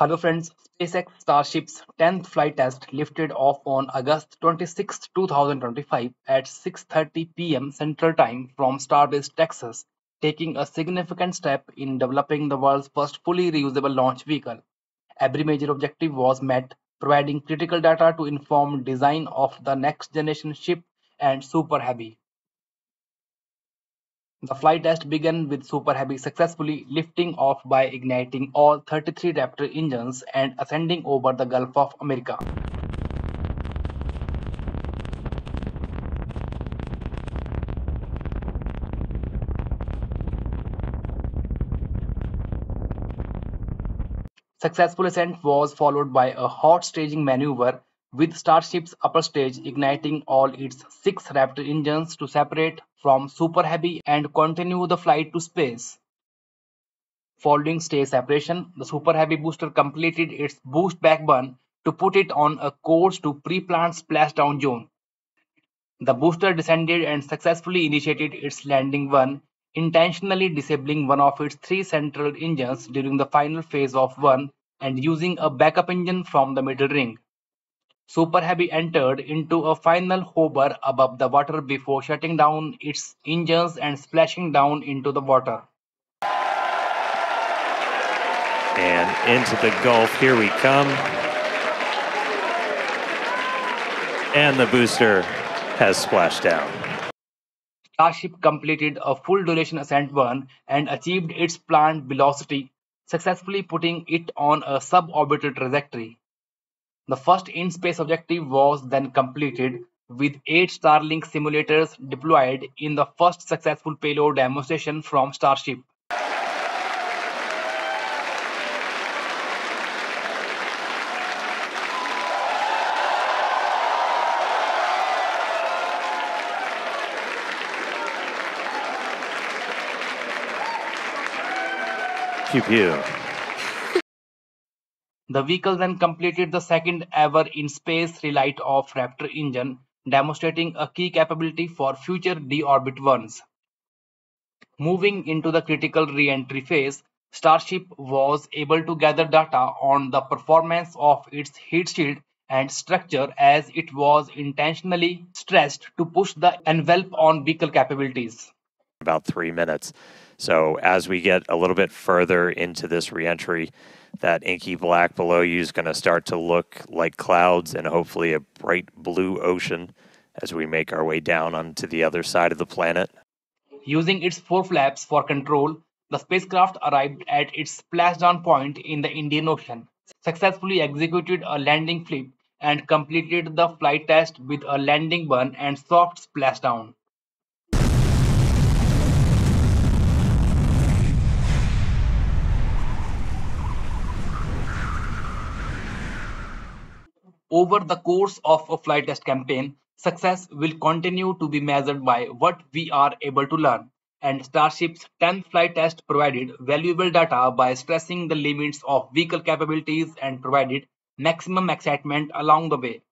Hello friends, SpaceX Starship's 10th flight test lifted off on August 26, 2025 at 6.30 pm Central Time from Starbase, Texas, taking a significant step in developing the world's first fully reusable launch vehicle. Every major objective was met, providing critical data to inform design of the next generation ship and Super Heavy. The flight test began with Super Heavy successfully lifting off by igniting all 33 Raptor engines and ascending over the Gulf of America. Successful ascent was followed by a hot staging maneuver with Starship's upper stage igniting all its six Raptor engines to separate from Super Heavy and continue the flight to space. Following stage separation, the Super Heavy booster completed its boost back burn to put it on a course to pre-planned splashdown zone. The booster descended and successfully initiated its landing burn, intentionally disabling one of its three central engines during the final phase of one and using a backup engine from the middle ring. Super Heavy entered into a final hover above the water before shutting down its engines and splashing down into the water. And into the Gulf, here we come. And the booster has splashed down. Starship completed a full duration ascent burn and achieved its planned velocity, successfully putting it on a suborbital trajectory. The first in-space objective was then completed, with eight Starlink simulators deployed in the first successful payload demonstration from Starship. Pew. The vehicle then completed the second ever in-space relight of Raptor engine, demonstrating a key capability for future deorbit burns. Moving into the critical re-entry phase, Starship was able to gather data on the performance of its heat shield and structure as it was intentionally stressed to push the envelope on vehicle capabilities. About three minutes. So as we get a little bit further into this reentry, that inky black below you is going to start to look like clouds and hopefully a bright blue ocean as we make our way down onto the other side of the planet. Using its four flaps for control, the spacecraft arrived at its splashdown point in the Indian Ocean, successfully executed a landing flip, and completed the flight test with a landing burn and soft splashdown. Over the course of a flight test campaign, success will continue to be measured by what we are able to learn, and Starship's 10th flight test provided valuable data by stressing the limits of vehicle capabilities and provided maximum excitement along the way.